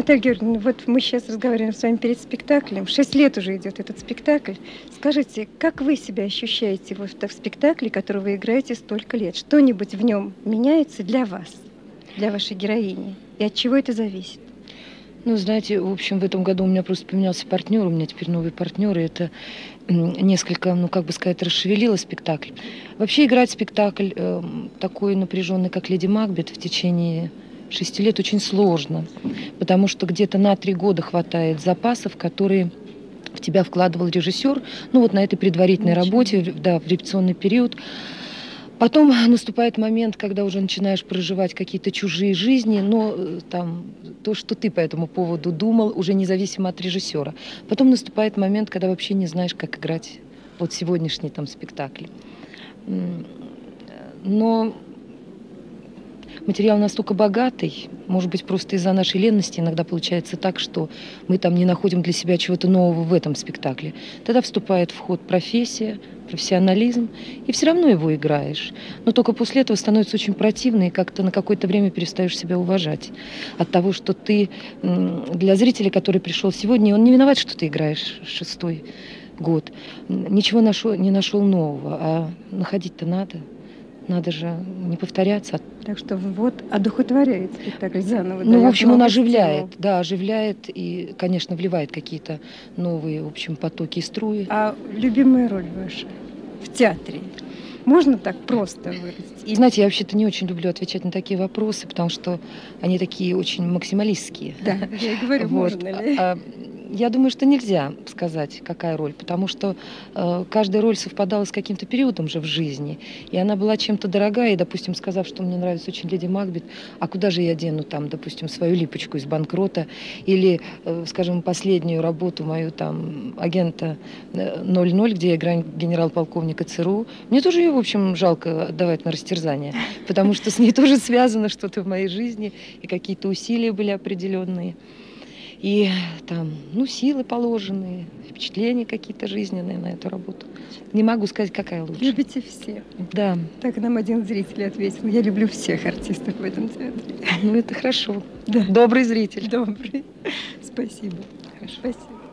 Наталья Георгиевна, вот мы сейчас разговариваем с вами перед спектаклем. Шесть лет уже идет этот спектакль. Скажите, как вы себя ощущаете вот в спектакле, который вы играете столько лет? Что-нибудь в нем меняется для вас, для вашей героини? И от чего это зависит? Ну, знаете, в общем, в этом году у меня просто поменялся партнер, у меня теперь новый партнер, и это несколько, ну, как бы сказать, расшевелило спектакль. Вообще играть спектакль э, такой напряженный, как «Леди Макбет» в течение шести лет очень сложно, потому что где-то на три года хватает запасов, которые в тебя вкладывал режиссер, ну вот на этой предварительной Ничего. работе, да, в репетиционный период. Потом наступает момент, когда уже начинаешь проживать какие-то чужие жизни, но э, там то, что ты по этому поводу думал, уже независимо от режиссера. Потом наступает момент, когда вообще не знаешь, как играть вот сегодняшний там спектакль. Но материал настолько богатый, может быть, просто из-за нашей ленности иногда получается так, что мы там не находим для себя чего-то нового в этом спектакле. Тогда вступает в ход профессия, профессионализм, и все равно его играешь. Но только после этого становится очень противно, и как-то на какое-то время перестаешь себя уважать. От того, что ты для зрителя, который пришел сегодня, он не виноват, что ты играешь шестой год. Ничего нашел, не нашел нового, а находить-то надо. Надо же не повторяться. Так что вот одухотворяет спектакль заново. Ну, в общем, он оживляет, стимул. да, оживляет и, конечно, вливает какие-то новые, в общем, потоки и струи. А любимая роль ваша в театре? Можно так просто выразить? И... Знаете, я вообще-то не очень люблю отвечать на такие вопросы, потому что они такие очень максималистские. Да, я говорю, вот. можно ли. Я думаю, что нельзя сказать, какая роль, потому что э, каждая роль совпадала с каким-то периодом же в жизни, и она была чем-то дорогая, и, допустим, сказав, что мне нравится очень «Леди Макбет», а куда же я дену там, допустим, свою липочку из банкрота, или, э, скажем, последнюю работу мою там агента 00, где я играю генерал-полковника ЦРУ, мне тоже ее, в общем, жалко отдавать на растерзание, потому что с ней тоже связано что-то в моей жизни, и какие-то усилия были определенные и там, ну, силы положенные, впечатления какие-то жизненные на эту работу. Не могу сказать, какая лучше. Любите все? Да. Так нам один зритель ответил. Я люблю всех артистов в этом театре. Ну, это хорошо. Да. Добрый зритель. Добрый. Спасибо. Хорошо. Спасибо.